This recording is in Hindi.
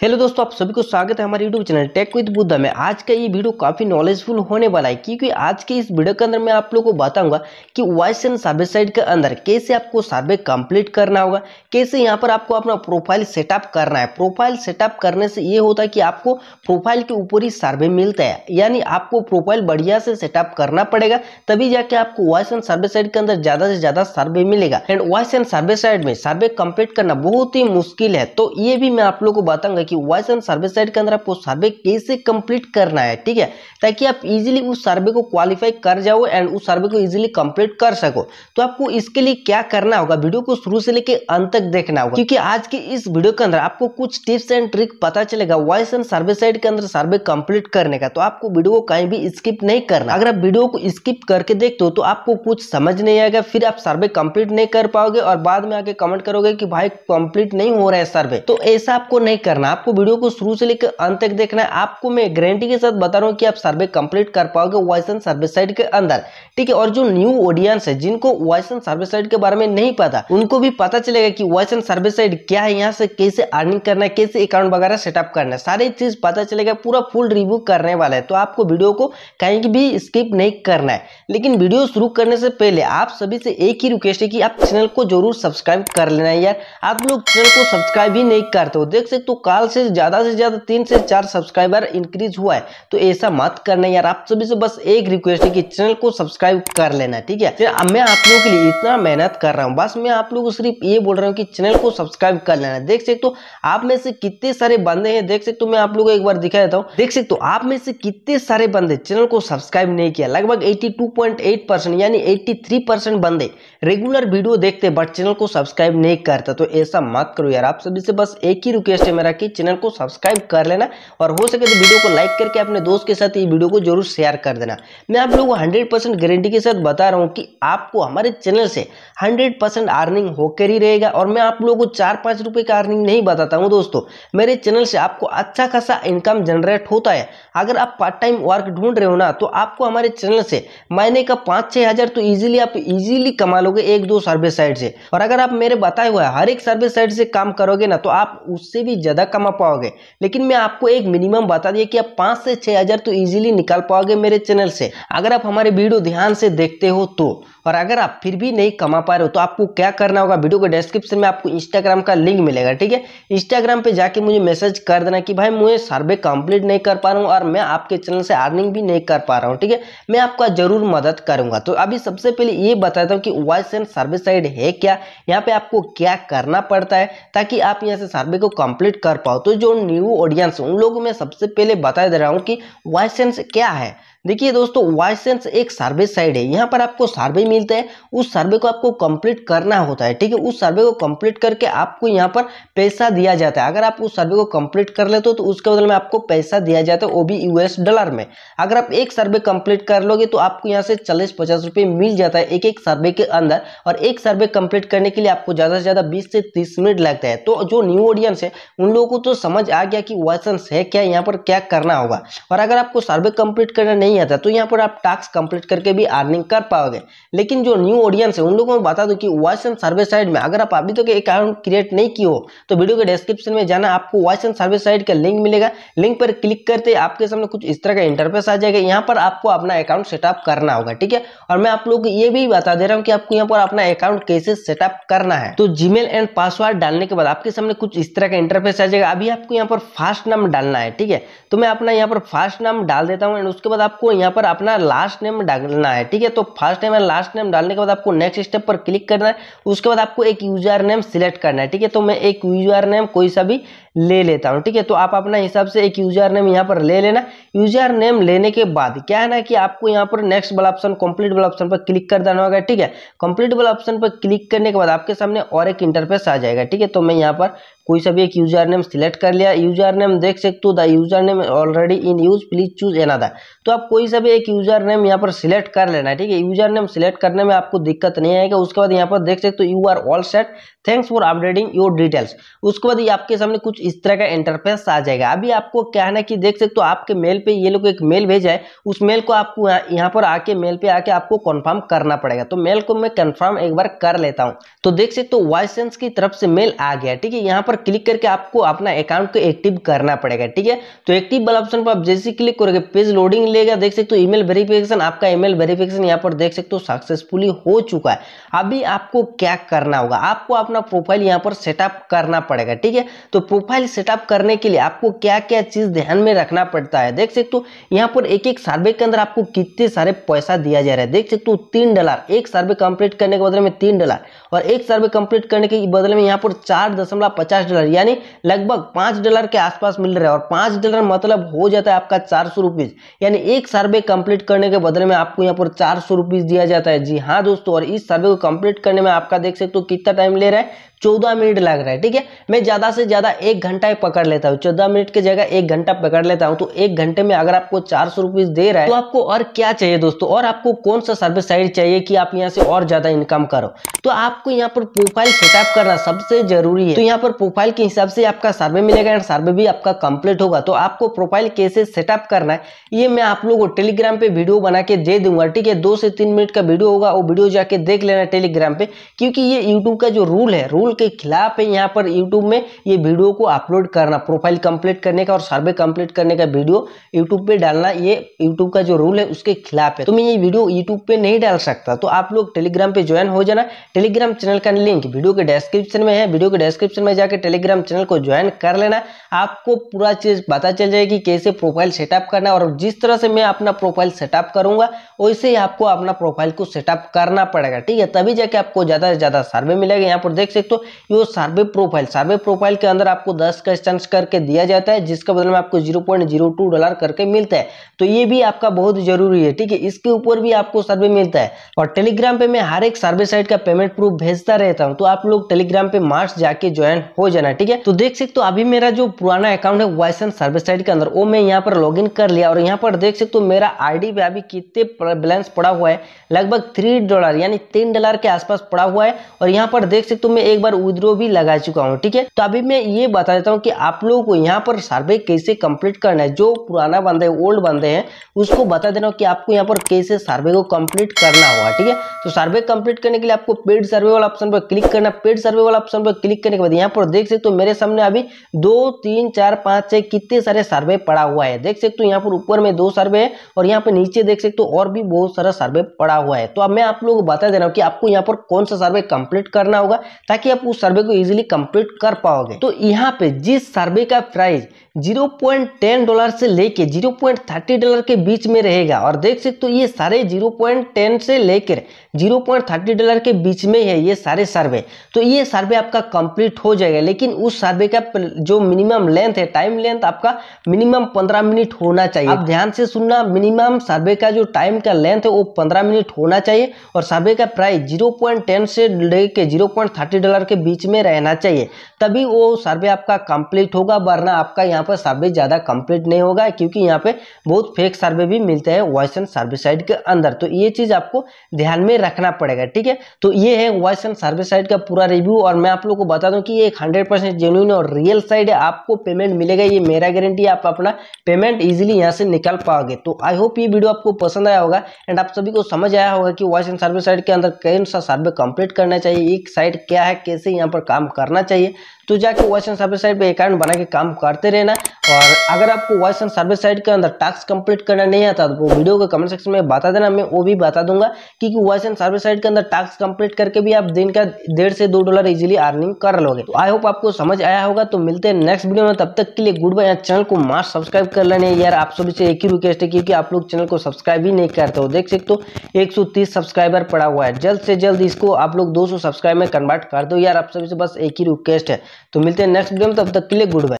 हेलो दोस्तों, आप सभी को स्वागत है हमारे YouTube channel tech with Buddha में। आज का ये वीडियो काफ़ी नॉलेजफुल होने वाला है, क्योंकि आज के इस वीडियो के अंदर मैं आप लोगों को बताऊँगा कि वॉइस एंड सर्वे साइट के अंदर कैसे आपको सर्वे कंप्लीट करना होगा, कैसे यहाँ पर आपको अपना प्रोफ़ाइल सेटअप करना है। प्रोफ़ाइल सेटअप करने से ये होता है कि आपको प्रोफ़ाइल के ऊपर ही सर्वे मिलता है, यानी आपको प्रोफ़ाइल बढ़िया से सेटअप करना पड़ेगा, तभी जाके आपको वॉइस एंड सर्वे साइट के अंदर ज़्यादा से ज़्यादा सर्वे मिलेगा। And voice and survey site में सर्वे कंप्लीट करना बहुत ही मुश्किल है तो ये भी मैं आप लोग को बताऊँगा कि वॉइस एंड सर्वे साइट के अंदर आपको सर्वे कैसे कंप्लीट करना है, ठीक है? ताकि आप इजीली उस सर्वे को क्वालिफाई कर जाओ एंड उस सर्वे को इजीली कंप्लीट कर सको। तो आपको इसके लिए क्या करना होगा? वीडियो को शुरू से लेकर अंत तक देखना होगा। क्योंकि आज के इस वीडियो के अंदर आपको कुछ टिप्स एंड ट्रिक पता चलेगा वॉइस एंड सर्वे साइट के अंदर सर्वे कंप्लीट करने का। तो आपको वीडियो को कहीं भी स्किप नहीं करना। अगर आप वीडियो को स्किप करके देखते हो तो आपको कुछ समझ नहीं आएगा, फिर आप सर्वे कंप्लीट नहीं कर पाओगे और बाद में आके कमेंट करोगे कि भाई कंप्लीट नहीं हो रहा है सर्वे तो ऐसा आपको नहीं करना। आपको वीडियो को शुरू से लेकर अंत तक देखना है। आपको मैं गारंटी के साथ बता रहा हूँ कि आप सर्वे कंप्लीट कर पाओगे वॉइस एंड सर्वे साइट के अंदर। ठीक है, और जो न्यू ऑडियंस है, जिनको वॉइस एंड सर्वे साइट के बारे में नहीं पता, उनको भी पता चलेगा कि वॉइस एंड सर्वे साइट क्या है, यहाँ से कैसे अर्निंग करना है, कैसे अकाउंट वगैरह सेटअप करना है। सारी चीज़ पता चलेगा, पूरा फुल रिव्यू करने वाला है। तो आपको वीडियो को कहीं भी स्किप नहीं करना है। लेकिन वीडियो शुरू करने से पहले आप सभी से एक ही रिक्वेस्ट है कि आप चैनल को ज़रूर सब्सक्राइब कर लेना है यार। आप लोग चैनल को सब्सक्राइब ही नहीं करते हो। देख सकते हो तो काल से ज़्यादा से ज़्यादा तीन से चार सब्सक्राइबर इंक्रीज हुआ है। तो ऐसा मत करना यार, आप सभी से बस एक रिक्वेस्ट है कि चैनल को सब्सक्राइब कर लेना, ठीक है? अब मैं आप लोगों के लिए इतना मेहनत कर रहा हूँ, बस मैं आप लोगों को सिर्फ़ ये बोल रहा हूँ कि चैनल को सब्सक्राइब कर लेना। देख सकते हो, आप में से कितने सारे बंदे हैं, देख सकते हो, मैं आप लोगों को एक बार दिखा देता हूँ। देख सकते हो, आप में से कितने सारे बंदे चैनल को सब्सक्राइब नहीं किया, लगभग 82.8 परसेंट यानी 83 परसेंट बंदे रेगुलर वीडियो देखते बट चैनल को सब्सक्राइब नहीं करता। तो ऐसा मत करो यार, आप सभी से बस एक ही रिक्वेस्ट है मेरा कि चैनल को सब्सक्राइब कर लेना और हो सके तो वीडियो को लाइक करके अपने दोस्त के साथ ये वीडियो को ज़रूर शेयर कर देना। मैं आप लोगों को हंड्रेड परसेंट गारंटी के साथ बता रहा हूँ कि आपको हमारे चैनल से हंड्रेड परसेंट अर्निंग होकर ही रहेगा और मैं आप लोगों को चार पाँच रुपये का अर्निंग नहीं बताता हूँ दोस्तों। मेरे चैनल से आपको अच्छा खासा इनकम जनरेट होता है। अगर आप पार्ट टाइम वर्क ढूंढ रहे हो ना तो आपको हमारे चैनल से महीने का पाँच छः हज़ार तो ईजिली आप इजीली कमा लोगे एक दो सर्विस साइड से। और अगर आप मेरे बताए हुए हर एक सर्विस साइड से काम करोगे ना तो आप उससे भी ज़्यादा कमा पाओगे। लेकिन मैं आपको एक मिनिमम बता दिया कि आप पाँच से छः हज़ार तो ईजिली निकाल पाओगे मेरे चैनल से। अगर आप हमारे वीडियो ध्यान से देखते हो तो। और अगर आप फिर भी नहीं कमा पा रहे हो तो आपको क्या करना होगा? वीडियो के डिस्क्रिप्शन में आपको इंस्टाग्राम का लिंक मिलेगा, ठीक है? इंस्टाग्राम पे जाके मुझे मैसेज कर देना कि भाई, मुझे सर्वे कंप्लीट नहीं कर पा रहा हूँ और मैं आपके चैनल से अर्निंग भी नहीं कर पा रहा हूँ, ठीक है? मैं आपका ज़रूर मदद करूँगा। तो अभी सबसे पहले ये बताता हूँ कि वॉइस एंड सर्वे साइड है क्या? यहाँ पे आपको क्या करना पड़ता है ताकि आप यहाँ से सर्वे को कंप्लीट कर पाओ। तो जो न्यू ऑडियंस उन लोगों में सबसे पहले बता दे रहा हूँ कि वॉइस एंड क्या है? देखिए दोस्तों वाइसेंस एक सर्वे साइड है। यहाँ पर आपको सर्वे मिलता है। उस सर्वे को आपको कंप्लीट करना होता है, ठीक है? उस सर्वे को कंप्लीट करके आपको यहाँ पर पैसा दिया जाता है। अगर आप उस सर्वे को कंप्लीट कर लेते हो तो उसके बदले में आपको पैसा दिया जाता है वो भी यूएस डॉलर में। अगर आप एक सर्वे कंप्लीट कर लोगे तो आपको यहाँ से चालीस पचास रुपये मिल जाता है एक एक सर्वे के अंदर। और एक सर्वे कंप्लीट करने के लिए आपको ज़्यादा से ज़्यादा बीस से तीस मिनट लगता है। तो जो न्यू ऑडियंस है, उन लोगों को तो समझ आ गया कि वाइसेंस है क्या, यहाँ पर क्या करना होगा। और अगर आपको सर्वे कंप्लीट करना नहीं आता तो यहाँ पर आप टास्क कंप्लीट करके भी अर्निंग कर पाओगे। लेकिन जो न्यू ऑडियंस है, उन लोगों को बता दो कि वॉइस एंड सर्वे साइड में अगर आप अभी तक तो अकाउंट क्रिएट नहीं किए हो तो वीडियो के डिस्क्रिप्शन में जाना, आपको वॉइस एंड सर्वे साइड का लिंक मिलेगा। लिंक पर क्लिक करते आपके सामने कुछ इस तरह का इंटरफेस आ जाएगा। यहाँ पर आपको अपना अकाउंट सेटअप करना होगा, ठीक है? और मैं आप लोग को ये भी बता दे रहा हूँ कि आपको यहाँ पर अपना अकाउंट कैसे सेटअप करना है। तो जीमेल एंड पासवर्ड डालने के बाद आपके सामने कुछ इस तरह का इंटरफेस आ जाएगा। अभी आपको यहाँ पर फास्ट नाम डालना है, ठीक है? तो मैं अपना यहाँ पर फास्ट नाम डाल देता हूँ एंड उसके बाद आपको यहाँ पर अपना लास्ट नेम डालना है, ठीक है? तो first name and last name डालने के बाद आपको नेक्स्ट स्टेप पर क्लिक करना है, उसके बाद आपको एक यूज़र नेम सिलेक्ट करना है, ठीक है? तो मैं एक यूज़र नेम कोई सा भी ले लेता हूँ, ठीक है? तो आप अपना हिसाब से एक यूज़र नेम यहाँ पर ले लेना। यूज़र नेम लेने के बाद क्या है ना कि आपको यहाँ पर नेक्स्ट वाला ऑप्शन कंप्लीट वाला ऑप्शन पर क्लिक कर देना होगा, ठीक है? कंप्लीट वाला ऑप्शन पर क्लिक करने के बाद आपके सामने और एक इंटरफेस आ जाएगा, ठीक है? तो मैं यहाँ पर कोई सा भी एक यूज़र नेम सिलेक्ट कर लिया यूज़र नेम देख सकते हो the user name already in use please choose another तो आप कोई सा भी एक यूज़र नेम यहाँ पर सिलेक्ट कर लेना है ठीक है? यूज़र नेम सिलेक्ट करने में आपको दिक्कत नहीं आएगा, उसके बाद यहाँ पर देख सकते हो you are all set thanks for updating your details उसके बाद आपके सामने कुछ कुछ इस तरह का इंटरफेस आ जाएगा। अभी आपको क्या है ना कि देख सकते हो आपके मेल पे ये लोग एक मेल भेजा है, उस मेल को आपको यहाँ पर आके मेल पे आके आपको कन्फर्म करना पड़ेगा। तो मेल को मैं कन्फर्म एक बार कर लेता हूँ। तो देख सकते हो वाइसेंस की तरफ़ से मेल आ गया, ठीक है? यहाँ पर क्लिक करके आपको अपना अकाउंट को एक्टिव करना पड़ेगा, ठीक है? तो एक्टिव वाला ऑप्शन पर आप जैसे क्लिक करोगे पेज लोडिंग लेगा, देख सकते हो ईमेल वेरिफिकेशन आपका ईमेल वेरिफिकेशन यहाँ पर देख सकते हो सक्सेसफुली हो चुका है। अभी आपको क्या करना होगा? आपको अपना प्रोफ़ाइल यहाँ पर सेटअप करना पड़ेगा, ठीक है? तो प्रोफ़ाइल सेटअप करने के लिए आपको क्या क्या चीज़ ध्यान में रखना पड़ता है? देख सकते हो, यहाँ पर एक एक सर्वे के अंदर आपको कितने सारे पैसा दिया जा रहा है। देख सकते हो, तीन डॉलर एक सर्वे कंप्लीट करने के बदले में तीन डॉलर और एक सर्वे कंप्लीट करने के बदले में यहाँ पर चार दशमलव पचास डॉलर, यानी लगभग पाँच डॉलर के आसपास मिल रहा है। और पाँच डॉलर मतलब हो जाता है आपका चार सौ रुपीज़ यानी एक सर्वे कंप्लीट करने के बदले में आपको यहाँ पर चार सौ रुपीज़ दिया जाता है। जी हाँ दोस्तों, और इस सर्वे को कंप्लीट करने में आपका देख सकते हो कितना टाइम ले रहा है? चौदह मिनट लग रहा है, ठीक है? मैं ज़्यादा से ज़्यादा एक घंटा ही पकड़ लेता हूँ। चौदह मिनट की जगह एक घंटा पकड़ लेता हूँ तो एक घंटे में अगर आपको चार सौ रुपीज़ दे रहा है तो आपको और क्या चाहिए दोस्तों? और आपको कौन सा सर्विस साइड चाहिए कि आप यहाँ से और ज़्यादा इनकम करो? तो आपको यहाँ पर प्रोफ़ाइल सेटअप करना सबसे ज़रूरी है। तो यहाँ पर प्रोफ़ाइल के हिसाब से आपका सर्वे मिलेगा एंड सर्वे भी आपका कंप्लीट होगा। तो आपको प्रोफ़ाइल कैसे सेटअप करना है, ये मैं आप लोगों को टेलीग्राम पे वीडियो बना के दे दूँगा, ठीक है? दो से तीन मिनट का वीडियो होगा, वो वीडियो जाके देख लेना टेलीग्राम पे, क्योंकि ये यूट्यूब का जो रूल है रूल के खिलाफ है, यहाँ पर यूट्यूब में ये वीडियो को अपलोड करना, प्रोफ़ाइल कंप्लीट करने का और सर्वे कंप्लीट करने का वीडियो यूट्यूब पे डालना, ये यूट्यूब का जो रूल है उसके खिलाफ है। तो मैं ये वीडियो यूट्यूब पे नहीं डाल सकता। तो आप लोग टेलीग्राम पे ज्वाइन हो जाना। टेलीग्राम चैनल का लिंक वीडियो के डिस्क्रिप्शन में है। वीडियो के डिस्क्रिप्शन में जाकर टेलीग्राम चैनल को ज्वाइन कर लेना। आपको पूरा चीज़ पता चल जाएगी कैसे प्रोफ़ाइल सेटअप करना और जिस तरह से मैं अपना प्रोफ़ाइल सेटअप करूँगा, वैसे ही आपको अपना प्रोफ़ाइल को सेटअप करना पड़ेगा। ठीक है, तभी जाके आपको ज़्यादा से ज़्यादा सर्वे मिलेगा। यहाँ पर देख सकते हो ये सर्वे प्रोफ़ाइल सर्वे प्रोफ़ाइल के अंदर आपको दस क्वेश्चन करके दिया जाता है, जिसके बदले में आपको ज़ीरो डॉलर करके मिलता है। तो ये भी आपका बहुत ज़रूरी है, ठीक है? इसके ऊपर भी आपको सर्वे मिलता है। और टेलीग्राम पे मैं हर एक सर्वे साइट का पेमेंट प्रूफ भेजता रहता हूँ तो आप लोग टेलीग्राम पे मार्च जाके ज्वाइन हो जाना, ठीक है? तो देख सकते हो, अभी मेरा जो पुराना अकाउंट है वाइसन सर्विस साइट के अंदर, वो मैं यहाँ पर लॉग कर लिया। और यहाँ पर देख सकते हो, मेरा आईडी पे अभी कितने बैलेंस पड़ा हुआ है? लगभग थ्री डॉलर यानी तीन डॉलर के आसपास पड़ा हुआ है। और यहाँ पर देख सकते हो, मैं एक बार विद्रो भी लगा चुका हूँ, ठीक है? तो अभी मैं ये बता देता हूँ कि आप लोगों को यहाँ पर सर्वे कैसे कंप्लीट करना है, जो पुराना बंदे है ओल्ड बंदे हैं, उसको बता देना कि आपको यहाँ पर कैसे सर्वे को कंप्लीट करना होगा, ठीक है? तो सर्वे कंप्लीट करने के लिए आपको पेड सर्वे वाला ऑप्शन पर क्लिक करना पेड सर्वे वाला ऑप्शन पर क्लिक करने के बाद यहाँ पर देख सकते हो मेरे सामने अभी दो, तीन, चार, पाँच, छह कितने सारे सर्वे पड़ा हुआ है, देख सकते हो यहाँ पर ऊपर में दो सर्वे है और यहाँ पर नीचे देख सकते हो और भी बहुत सारा सर्वे पड़ा हुआ है। तो अब मैं आप लोगों को बता दे रहा हूँ कि आपको यहाँ पर कौन सा सर्वे कंप्लीट करना होगा, ताकि आप उस सर्वे को इजिली कंप्लीट कर पाओगे। तो यहाँ पे जिस सर्वे का प्राइस 0.10 डॉलर से लेके 0.30 डॉलर के बीच में रहेगा, और देख सकते हो ये सारे 0.10 से लेकर 0.30 डॉलर के बीच में है ये सारे सर्वे तो ये सर्वे आपका कंप्लीट हो जाएगा, लेकिन उस सर्वे का जो मिनिमम लेंथ है टाइम लेंथ आपका मिनिमम 15 मिनट होना चाहिए। आप ध्यान से सुनना मिनिमम सर्वे का जो टाइम का लेंथ है वो 15 मिनट होना चाहिए, और सर्वे का प्राइस ज़ीरो से लेके 0.30 डॉलर के बीच में रहना चाहिए। तभी वो सर्वे आपका कंप्लीट होगा, वरना आपका यहाँ पर सर्वे ज़्यादा कंप्लीट नहीं होगा, क्योंकि यहाँ पे बहुत फेक सर्वे भी मिलते हैं वॉइस एंड सर्विस साइट के अंदर। तो ये चीज़ आपको ध्यान में रखना पड़ेगा, ठीक है? तो ये है वॉइस एंड सर्विस साइट का पूरा रिव्यू और मैं आप लोग को बता दूँ कि ये हंड्रेड परसेंट और रियल साइट है आपको पेमेंट मिलेगा। ये मेरा गारंटी आप अपना पेमेंट इजिली यहाँ से निकाल पाओगे। तो आई होप ये वीडियो आपको पसंद आया होगा एंड आप सभी को समझ आया होगा कि वॉइस एंड सर्विस साइट के अंदर कौन सा सर्वे कंप्लीट करना चाहिए, एक साइट क्या है कैसे यहाँ पर काम करना चाहिए। तो जाके एंड सर्विस साइट पे अकाउंट बना के काम करते रहना। और अगर आपको वॉइस एंड सर्विस साइट के अंदर टास्क कंप्लीट करना नहीं आता तो वो वीडियो के कमेंट सेक्शन में बता देना, मैं वो भी बता दूँगा क्योंकि वॉइस एंड सर्विस साइट के अंदर टास्क कंप्लीट करके भी आप दिन का डेढ़ से दो डॉलर इजिली अर्निंग कर लोगे। तो आई होप आपको समझ आया होगा तो मिलते हैं नेक्स्ट वीडियो में, तब तक के लिए गुड बाय चैनल को मास सब्सक्राइब कर लेने यार, आप सभी से एक ही रिक्वेस्ट है क्योंकि आप लोग चैनल को सब्सक्राइब ही नहीं करते हो। देख सकते हो, एक सौ तीस सब्सक्राइबर पड़ा हुआ है। जल्द से जल्द इसको आप लोग दो सब्सक्राइब में कन्वर्ट कर दो। यार, आप सभी से बस एक ही रिक्वेस्ट है। तो मिलते हैं नेक्स्ट वीडियो में, तब तक के लिए गुड बाय